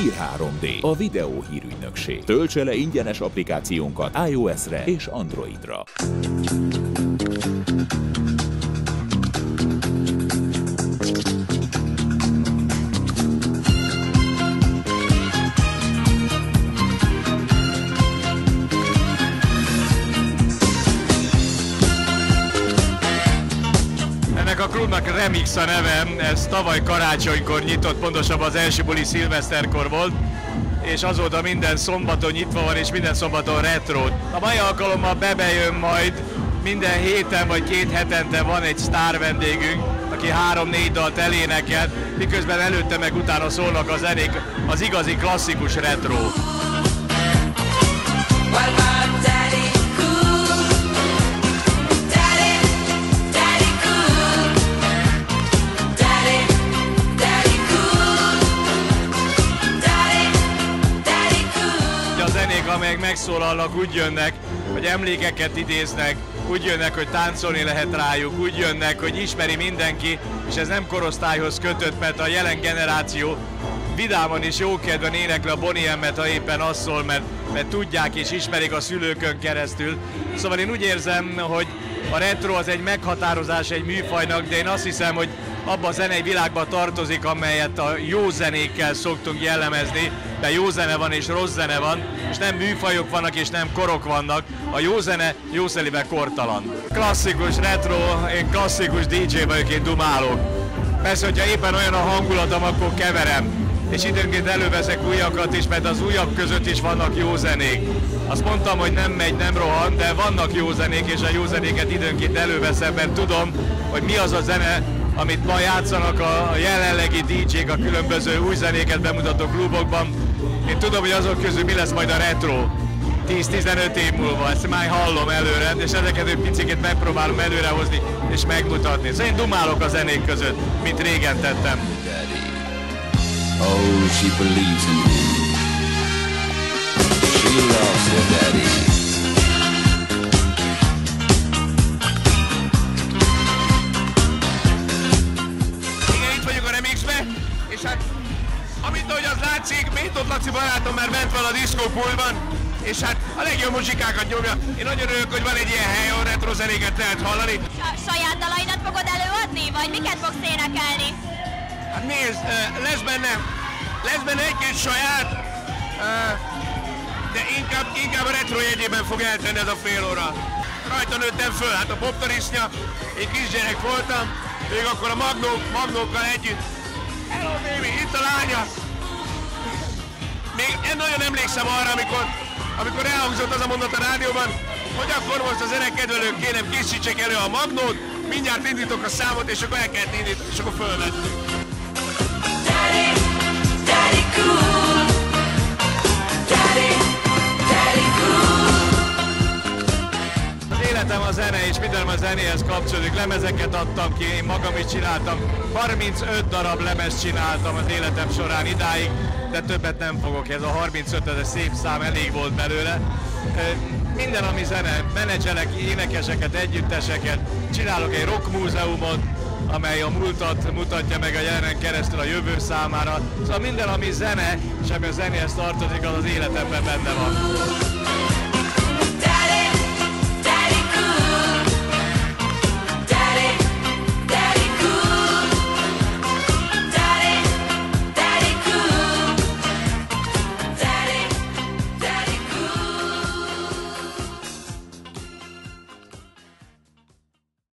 Hír 3D, a videó hírügynökség. Töltse le ingyenes applikációnkat iOS-re és Androidra. Klubnak Remix a neve, ez tavaly karácsonykor nyitott, pontosabban az első buli szilveszterkor volt, és azóta minden szombaton nyitva van, és minden szombaton retro. A mai alkalommal bebejön majd minden héten vagy két hetente van egy sztár vendégünk, aki három-négy dalt elénekel, miközben előtte meg utána szólnak a zenék, az igazi klasszikus retro. Amelyek megszólalnak, úgy jönnek, hogy emlékeket idéznek, úgy jönnek, hogy táncolni lehet rájuk, úgy jönnek, hogy ismeri mindenki, és ez nem korosztályhoz kötött, mert a jelen generáció vidáman és jókedven énekli a Bonnie M-et, ha éppen az szól, mert, mert tudják és ismerik a szülőkön keresztül. Szóval én úgy érzem, hogy a retro az egy meghatározás egy műfajnak, de én azt hiszem, hogy abba a zenei világba tartozik, amelyet a jó zenékkel szoktunk jellemezni, de jó zene van és rossz zene van, és nem műfajok vannak és nem korok vannak. A jó zene jó szelibe kortalan. Klasszikus retro, én klasszikus DJ vagyok, én dumálok. Persze, hogyha éppen olyan a hangulatom, akkor keverem. És időnként előveszek újakat is, mert az újak között is vannak jó zenék. Azt mondtam, hogy nem megy, nem rohan, de vannak jó zenék, és a jó zenéket időnként előveszem, mert tudom, hogy mi az a zene, amit ma játszanak a jelenlegi DJ-k a különböző új zenéket bemutató klubokban. Én tudom, hogy azok közül mi lesz majd a retro. 10-15 év múlva, ezt már hallom előre, és ezeket egy picit megpróbálom előrehozni és megmutatni. Szóval én dumálok a zenék között, mint régen tettem. Oh, she believes in him. She loves her daddy. Igen, itt vagyok a remixbe, és hát amint ahogy az látszik, Métot Laci barátom már bent van a diszkópultban, és hát a legjobb muzsikákat nyomja. Én nagyon örülök, hogy van egy ilyen hely, ahol retro zenéket lehet hallani. A saját dalaidat fogod előadni, vagy miket fogsz énekelni? Hát nézd, lesz benne, lesz benne egy-két saját, de inkább, inkább a retro jegyében fog eltenni ez a fél óra. Rajta nőttem föl, hát a poptarisznya, én kisgyerek voltam, még akkor a magnók, magnókkal együtt. Hello baby, itt a lánya! Még én nagyon emlékszem arra, amikor, amikor elhangzott az a mondat a rádióban, hogy akkor most az zenekedvelők kérem készítsék elő a magnót, mindjárt indítok a számot, és akkor el kellett indítani, és akkor fölvettük. És minden a zenéhez kapcsolódik. Lemezeket adtam ki, én magam is csináltam. 35 darab lemez csináltam az életem során idáig, de többet nem fogok. Ez a 35 ez egy szép szám, elég volt belőle. Minden, ami zene, menedzselek énekeseket, együtteseket, csinálok egy rock múzeumot, amely a múltat mutatja meg a jelenen keresztül a jövő számára. Szóval minden, ami zene, és ami a zenéhez tartozik, az az életemben benne van.